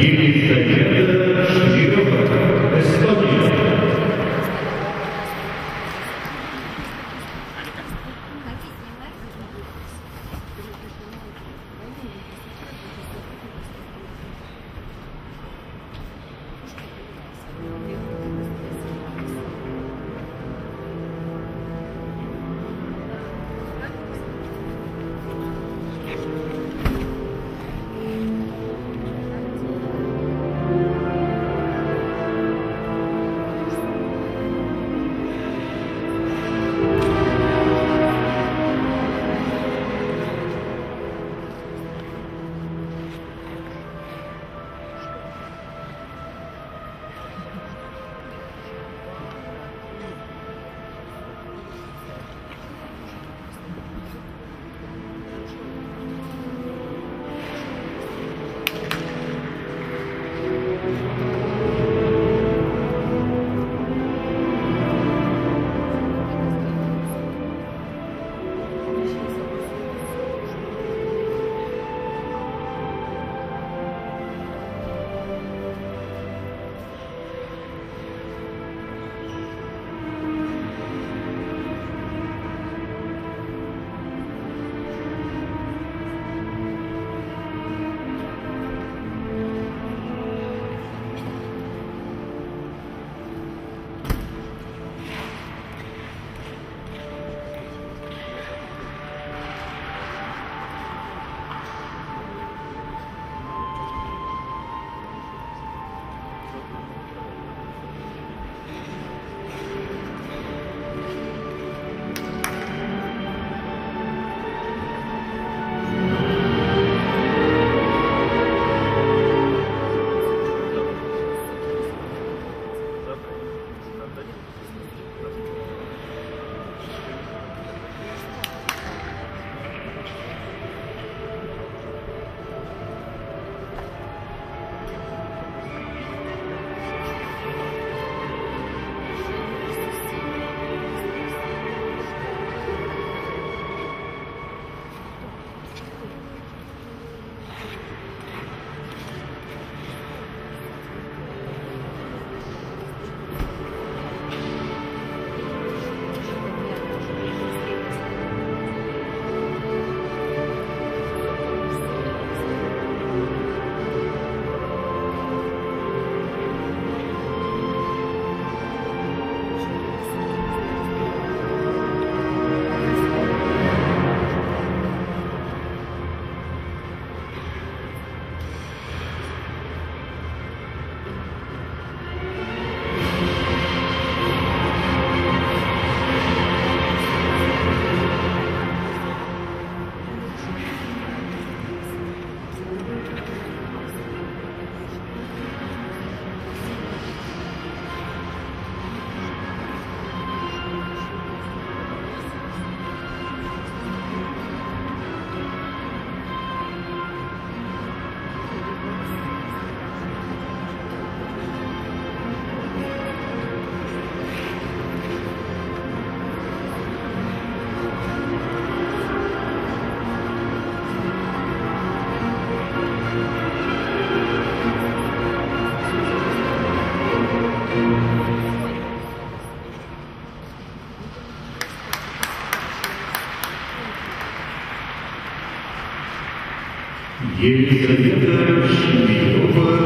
Елизавета Елизавета Шмелева.